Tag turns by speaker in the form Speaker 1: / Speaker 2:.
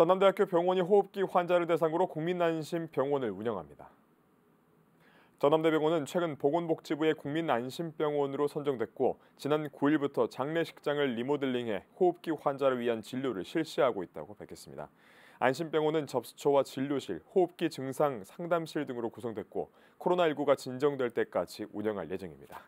Speaker 1: 전남대학교 병원이 호흡기 환자를 대상으로 국민안심병원을 운영합니다. 전남대병원은 최근 보건복지부의 국민안심병원으로 선정됐고 지난 9일부터 장례식장을 리모델링해 호흡기 환자를 위한 진료를 실시하고 있다고 밝혔습니다. 안심병원은 접수처와 진료실, 호흡기 증상 상담실 등으로 구성됐고 코로나19가 진정될 때까지 운영할 예정입니다.